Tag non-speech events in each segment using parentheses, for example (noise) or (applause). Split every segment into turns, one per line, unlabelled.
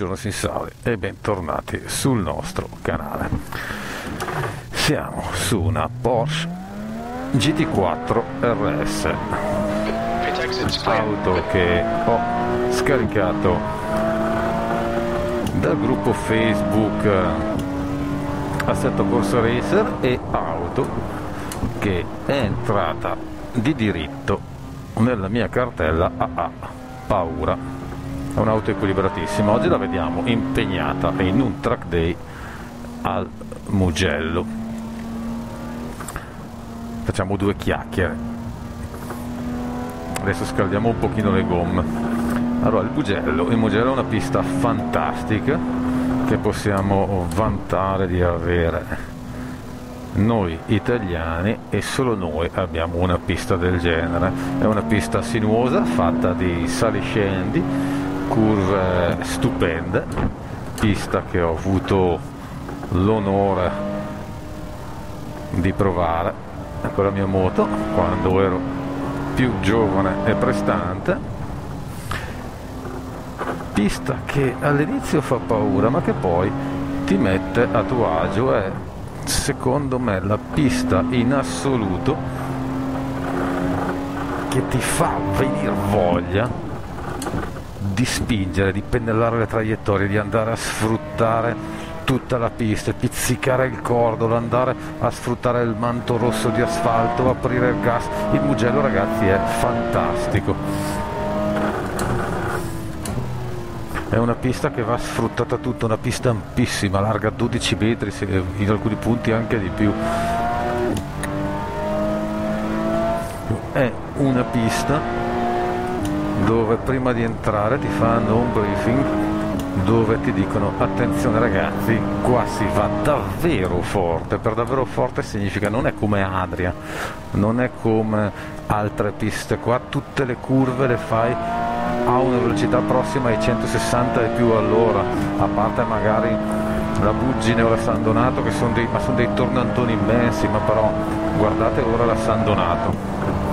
buongiorno Sinsauri e bentornati sul nostro canale. Siamo su una Porsche GT4 RS, auto che ho scaricato dal gruppo Facebook Assetto Corsa Racer e auto che è entrata di diritto nella mia cartella AA Paura è un'auto equilibratissima. Oggi la vediamo impegnata in un track day al Mugello. Facciamo due chiacchiere. Adesso scaldiamo un pochino le gomme. Allora il Mugello il Mugello è una pista fantastica che possiamo vantare di avere. Noi italiani e solo noi abbiamo una pista del genere. È una pista sinuosa fatta di sali-scendi curve stupende, pista che ho avuto l'onore di provare con la mia moto quando ero più giovane e prestante. Pista che all'inizio fa paura ma che poi ti mette a tuo agio è secondo me la pista in assoluto che ti fa venire voglia di spingere, di pennellare le traiettorie, di andare a sfruttare tutta la pista, pizzicare il cordolo, andare a sfruttare il manto rosso di asfalto, aprire il gas. Il Mugello ragazzi è fantastico. È una pista che va sfruttata tutta, una pista ampissima, larga 12 metri, in alcuni punti anche di più. È una pista dove prima di entrare ti fanno un briefing dove ti dicono attenzione ragazzi qua si va davvero forte. Per davvero forte significa non è come Adria non è come altre piste. Qua tutte le curve le fai a una velocità prossima ai 160 e più all'ora a parte magari la Buggine o la San Donato che sono dei, ma sono dei tornantoni immensi ma però guardate ora la San Donato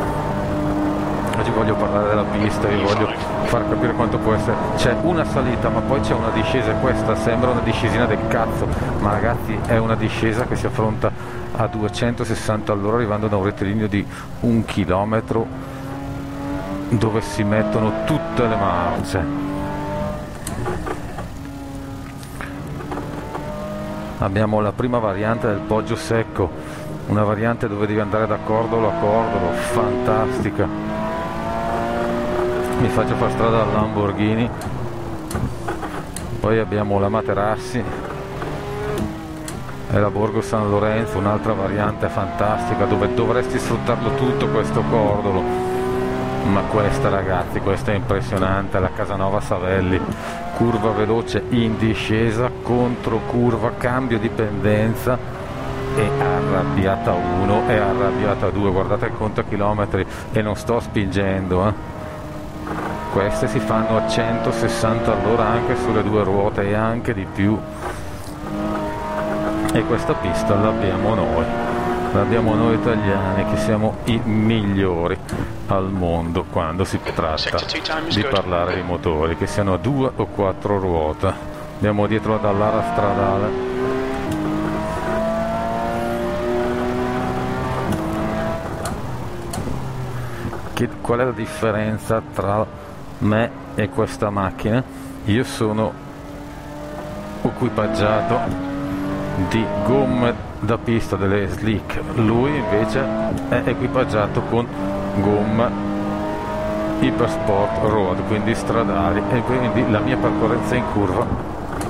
oggi voglio parlare della pista, vi voglio far capire quanto può essere. C'è una salita ma poi c'è una discesa e questa sembra una discesina del cazzo, ma ragazzi è una discesa che si affronta a 260 all'ora arrivando da un rettilineo di un chilometro dove si mettono tutte le marce. Abbiamo la prima variante del poggio secco, una variante dove devi andare da cordolo a cordolo, fantastica mi faccio far strada al Lamborghini. Poi abbiamo la Materassi. E la Borgo San Lorenzo un'altra variante fantastica dove dovresti sfruttarlo tutto questo cordolo. Ma questa ragazzi questa è impressionante la Casanova Savelli. Curva veloce in discesa contro curva cambio di pendenza e arrabbiata 1 e arrabbiata 2 guardate il conto chilometri e non sto spingendo eh queste si fanno a 160 all'ora anche sulle due ruote e anche di più. E questa pista l'abbiamo noi. L'abbiamo noi italiani che siamo i migliori al mondo quando si tratta di parlare di motori che siano a due o quattro ruote. Andiamo dietro la dallara stradale. Che, qual è la differenza tra me e questa macchina io sono equipaggiato di gomme da pista delle slick. Lui invece è equipaggiato con gomme Hypersport Road quindi stradali e quindi la mia percorrenza in curva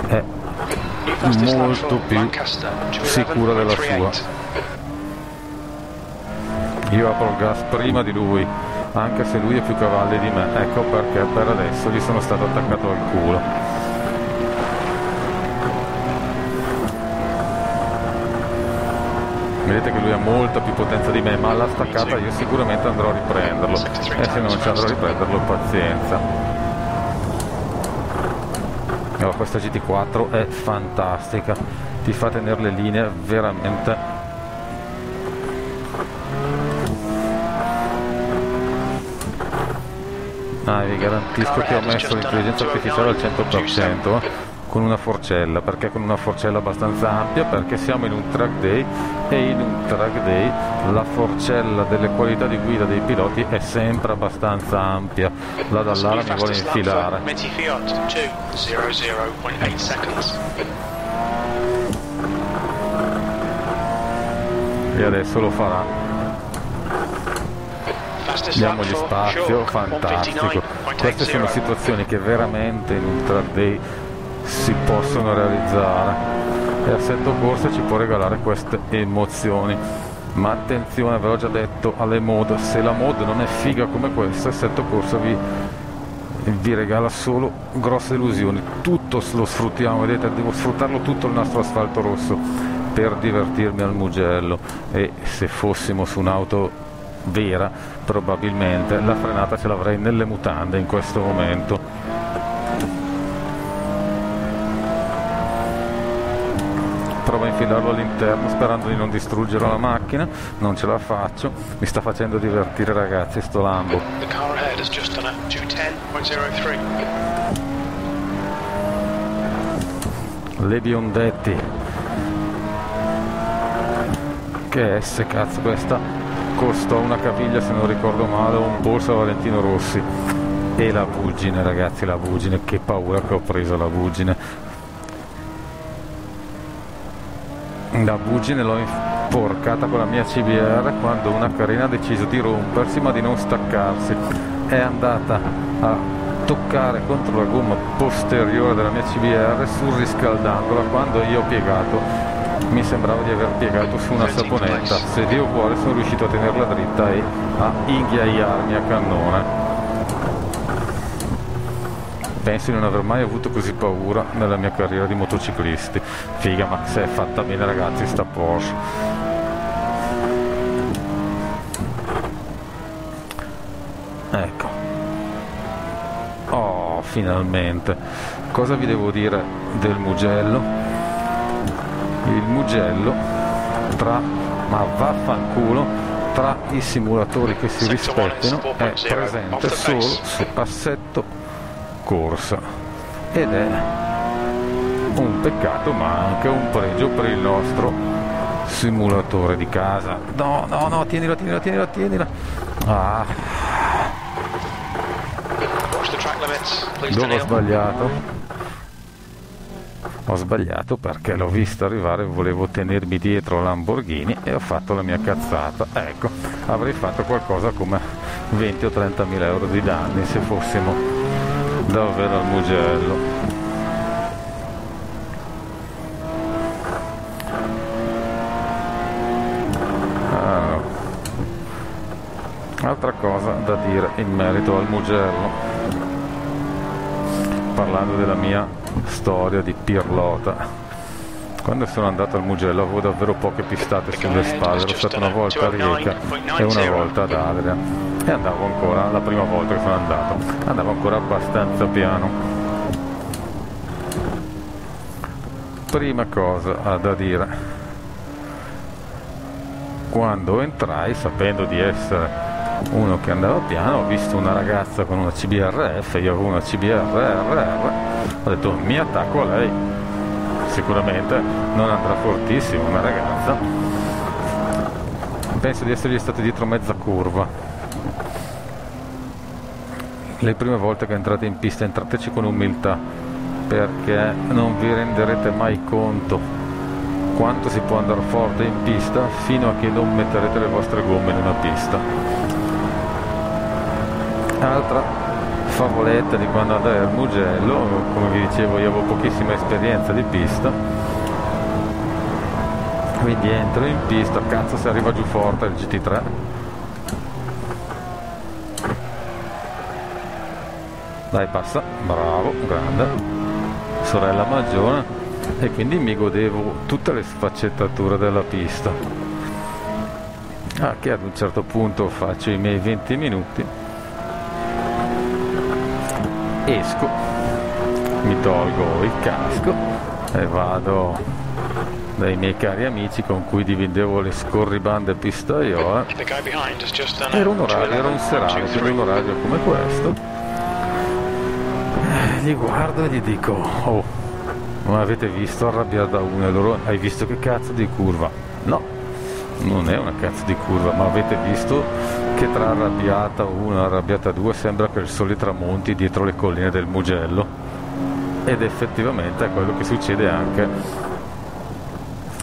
è molto più sicura della sua. Io apro il gas prima di lui anche se lui ha più cavalli di me. Ecco perché per adesso gli sono stato attaccato al culo. Vedete che lui ha molta più potenza di me ma alla staccata io sicuramente andrò a riprenderlo. E se non ci andrò a riprenderlo pazienza. Allora, questa GT4 è fantastica. Ti fa tenere le linee veramente Ah, vi garantisco che ho messo l'intelligenza artificiale al 100% eh, con una forcella, perché con una forcella abbastanza ampia, perché siamo in un track day e in un track day la forcella delle qualità di guida dei piloti è sempre abbastanza ampia. La Dallara mi vuole infilare. E adesso lo farà diamogli spazio, fantastico. Queste sono situazioni che veramente in un track day si possono realizzare e Assetto Corsa ci può regalare queste emozioni. Ma attenzione, ve l'ho già detto, alle mod, se la mod non è figa come questa, Assetto Corsa vi, vi regala solo grosse illusioni. Tutto lo sfruttiamo, vedete, devo sfruttarlo tutto il nostro asfalto rosso per divertirmi al Mugello e se fossimo su un'auto vera probabilmente. La frenata ce l'avrei nelle mutande in questo momento. Provo a infilarlo all'interno sperando di non distruggere la macchina. Non ce la faccio. Mi sta facendo divertire ragazzi sto Lambo. Le biondetti che S cazzo questa costò una caviglia se non ricordo male un polso a Valentino Rossi. E la bugine ragazzi la bugine che paura che ho preso la bugine la bugine l'ho imporcata con la mia CBR quando una carina ha deciso di rompersi ma di non staccarsi. È andata a toccare contro la gomma posteriore della mia CBR surriscaldandola quando io ho piegato mi sembrava di aver piegato su una saponetta. Se Dio vuole sono riuscito a tenerla dritta e a inghiaiarmi a cannone. Penso di non aver mai avuto così paura nella mia carriera di motociclisti. Figa ma se è fatta bene ragazzi sta Porsche. Ecco. Oh finalmente. Cosa vi devo dire del Mugello il Mugello tra, ma vaffanculo, tra i simulatori che si rispettino. è presente solo su Assetto Corsa. Ed è un peccato ma anche un pregio per il nostro simulatore di casa. No no no tienilo tienilo tienilo tienilo. Ah. dove ho sbagliato ho sbagliato perché l'ho visto arrivare volevo tenermi dietro Lamborghini e ho fatto la mia cazzata ecco avrei fatto qualcosa come 20 o 30 mila euro di danni se fossimo davvero al Mugello ah. altra cosa da dire in merito al Mugello parlando della mia storia di Pirlota. Quando sono andato al Mugello avevo davvero poche pistate sulle spalle. Ero stato una volta a Rieca e una volta ad Adria. E andavo ancora, la prima volta che sono andato andavo ancora abbastanza piano. Prima cosa da dire. Quando entrai sapendo di essere uno che andava piano, ho visto una ragazza con una CBRF, io avevo una CBRR, ho detto mi attacco a lei, sicuramente non andrà fortissimo, una ragazza, penso di essergli stato dietro mezza curva. Le prime volte che entrate in pista entrateci con umiltà perché non vi renderete mai conto quanto si può andare forte in pista fino a che non metterete le vostre gomme in una pista altra favoletta di quando andai al Mugello come vi dicevo io avevo pochissima esperienza di pista. Quindi entro in pista cazzo se arriva giù forte il GT3 dai passa. Bravo grande. Sorella maggiore. E quindi mi godevo tutte le sfaccettature della pista. Ah, che ad un certo punto faccio i miei 20 minuti esco. Mi tolgo il casco e vado dai miei cari amici con cui dividevo le scorribande pistoiole. Era un orario, era un serale quindi un orario come questo. Gli guardo e gli dico, oh, ma avete visto arrabbiata uno e loro? Hai visto che cazzo di curva? No, non è una cazzo di curva, ma avete visto che tra arrabbiata 1 e arrabbiata 2 sembra che il sole tramonti dietro le colline del Mugello ed effettivamente è quello che succede anche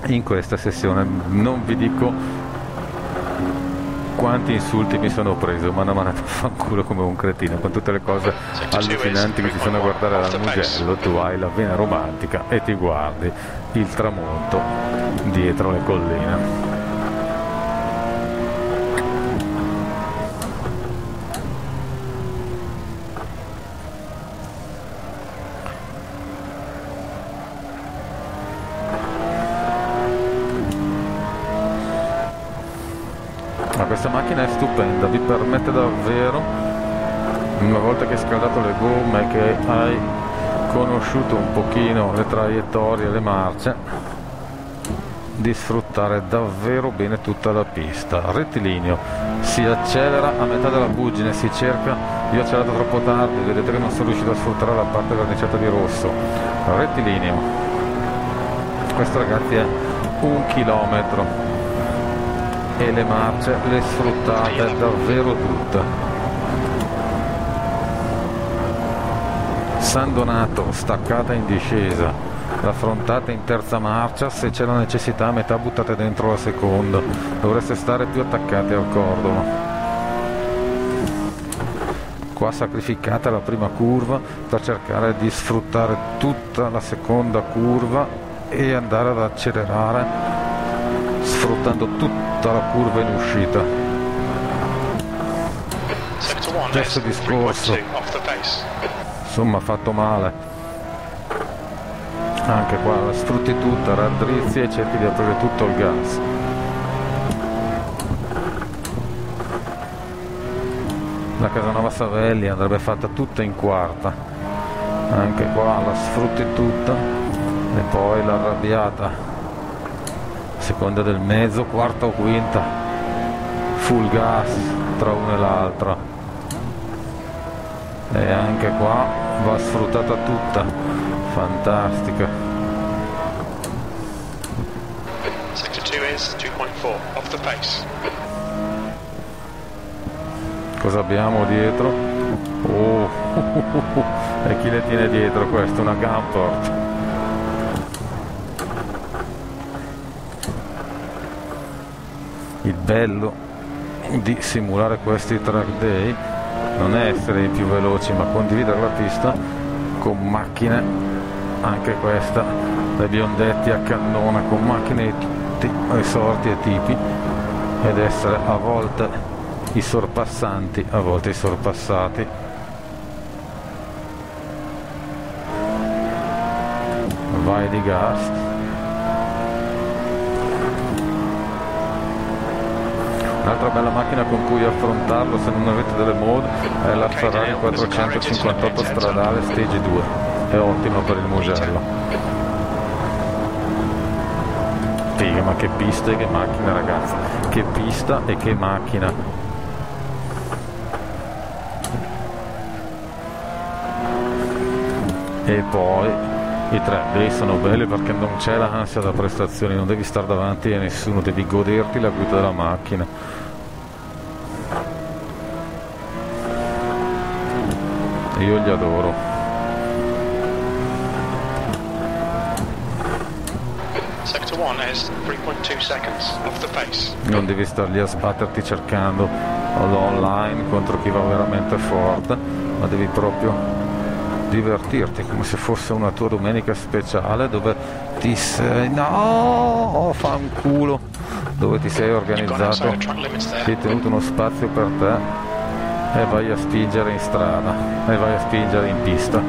in questa sessione. Non vi dico quanti insulti mi sono preso, ma una manata a fanculo come un cretino, con tutte le cose allucinanti che sono a guardare dal Mugello, tu hai la vena romantica e ti guardi il tramonto dietro le colline. Questa macchina è stupenda, vi permette davvero, una volta che hai scaldato le gomme che hai conosciuto un pochino le traiettorie, le marce, di sfruttare davvero bene tutta la pista. Rettilineo, si accelera a metà della bugine, si cerca, io ho accelerato troppo tardi, vedete che non sono riuscito a sfruttare la parte verniciata di rosso. Rettilineo, questo ragazzi è un chilometro e le marce le sfruttate davvero tutte. San Donato staccata in discesa l'affrontate in terza marcia se c'è la necessità a metà buttate dentro la seconda. Dovreste stare più attaccati al cordolo qua sacrificate la prima curva per cercare di sfruttare tutta la seconda curva e andare ad accelerare sfruttando tutta la curva in uscita. Stesso discorso. Insomma, fatto male. Anche qua la sfrutti tutta, raddrizzi e cerchi di aprire tutto il gas. La Casanova Savelli andrebbe fatta tutta in quarta. Anche qua la sfrutti tutta e poi l'arrabbiata seconda del mezzo, quarta o quinta, full gas tra una e l'altra. E anche qua va sfruttata tutta, fantastica. Cosa abbiamo dietro? Oh, (laughs) e chi le tiene dietro questo? Una Gunport. Bello di simulare questi track day. Non è essere i più veloci ma condividere la pista con macchine anche questa dai biondetti a cannona con macchine di tutti i sorti e tipi ed essere a volte i sorpassanti a volte i sorpassati. Vai di gas Un'altra bella macchina con cui affrontarlo se non avete delle mod è la Ferrari 458 stradale Stage 2, è ottima per il Mugello. Figa, ma che pista e che macchina ragazzi, che pista e che macchina. E poi i 3D sono belli perché non c'è l'ansia da prestazioni, non devi stare davanti a nessuno, devi goderti la guida della macchina. Io li adoro. Non devi star lì a sbatterti cercando online contro chi va veramente forte, ma devi proprio divertirti come se fosse una tua domenica speciale dove ti sei no fa un culo dove ti sei organizzato ti hai tenuto uno spazio per te e vai a spingere in strada e vai a spingere in pista.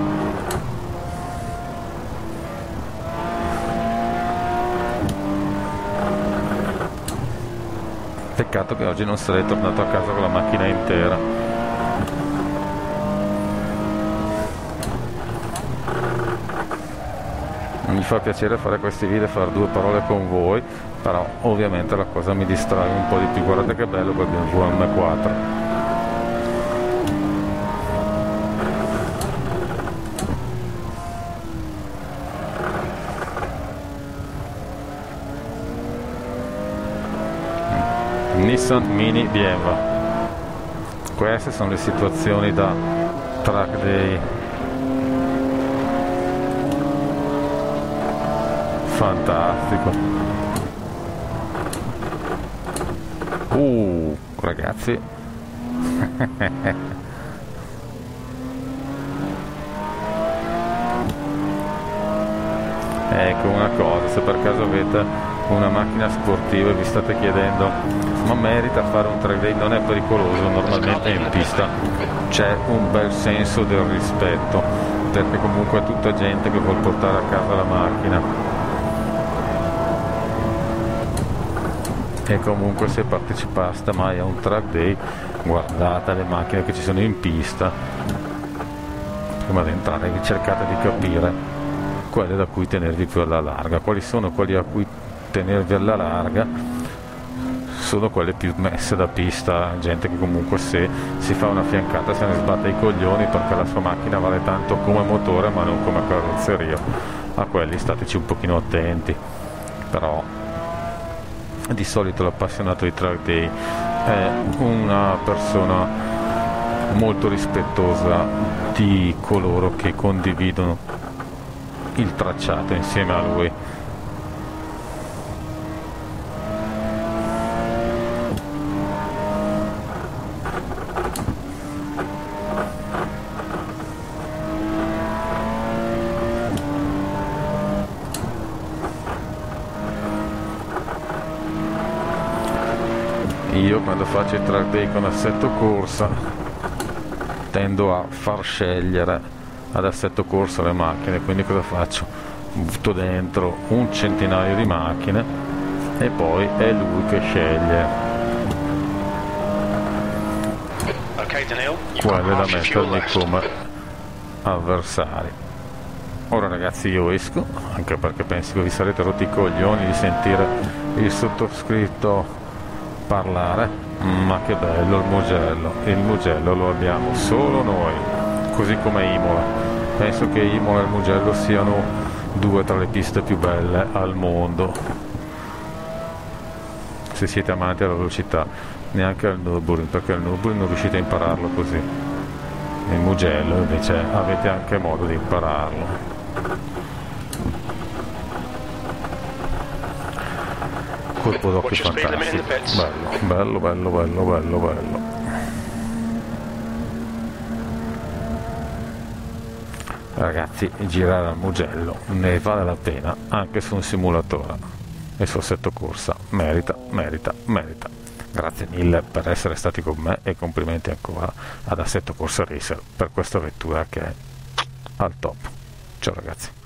Peccato che oggi non sarei tornato a casa con la macchina intera fa piacere fare questi video e fare due parole con voi, però ovviamente la cosa mi distrae un po' di più. Guardate che bello quel BMW M4. Nissan Mini BMW queste sono le situazioni da track day fantastico. Uh ragazzi. (laughs) Ecco una cosa se per caso avete una macchina sportiva e vi state chiedendo ma merita fare un trail non è pericoloso normalmente in pista c'è un bel senso del rispetto. Perché comunque è tutta gente che vuole portare a casa la macchina e comunque se partecipaste mai a un track day guardate le macchine che ci sono in pista prima di entrare cercate di capire quelle da cui tenervi più alla larga quali sono quelli a cui tenervi alla larga sono quelle più messe da pista, gente che comunque se si fa una fiancata se ne sbatte i coglioni perché la sua macchina vale tanto come motore ma non come carrozzeria. A quelli stateci un pochino attenti. Però di solito l'appassionato di track day è una persona molto rispettosa di coloro che condividono il tracciato insieme a lui quando faccio i track day con assetto corsa. Tendo a far scegliere ad assetto corsa le macchine quindi cosa faccio? butto dentro un centinaio di macchine e poi è lui che sceglie. Quelle da mettermi come avversari. Ora ragazzi io esco anche perché penso che vi sarete rotti i coglioni di sentire il sottoscritto parlare ma che bello il Mugello. Il Mugello lo abbiamo solo noi così come Imola. Penso che Imola e il Mugello siano due tra le piste più belle al mondo. Se siete amanti alla velocità neanche al Nürburgring perché al Nürburgring non riuscite a impararlo così. Il Mugello invece avete anche modo di impararlo colpo d'occhio fantastico. bello bello bello bello bello ragazzi girare al Mugello ne vale la pena anche su un simulatore. E su assetto corsa merita merita merita. Grazie mille per essere stati con me e complimenti ancora ad assetto corsa racer per questa vettura che è al top. Ciao ragazzi